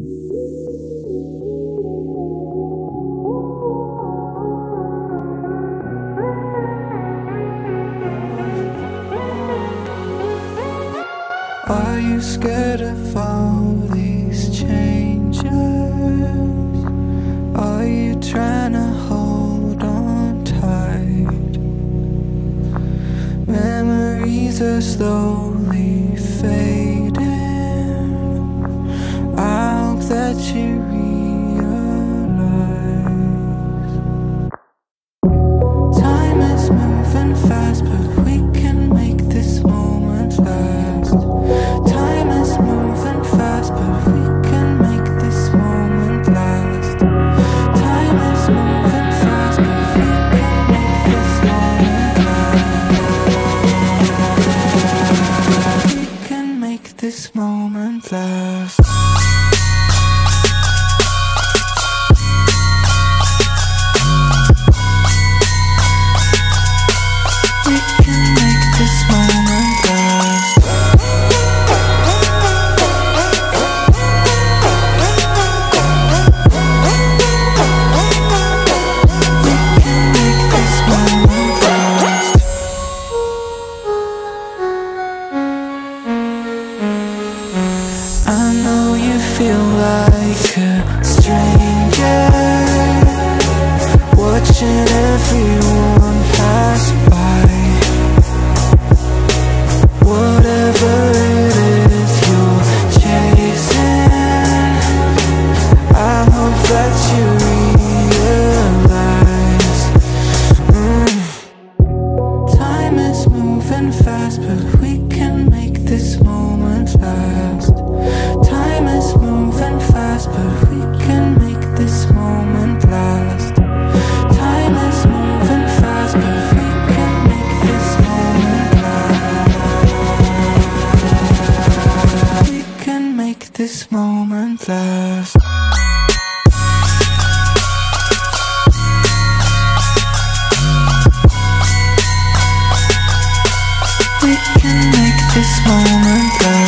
Are you scared of all these changes? Are you trying to hold on tight? Memories are slowly fading. Last. Feel like a stranger Watching everyone pass by Whatever it is you're chasing I hope that you realize mm. Time is moving fast but this moment last. We can make this moment last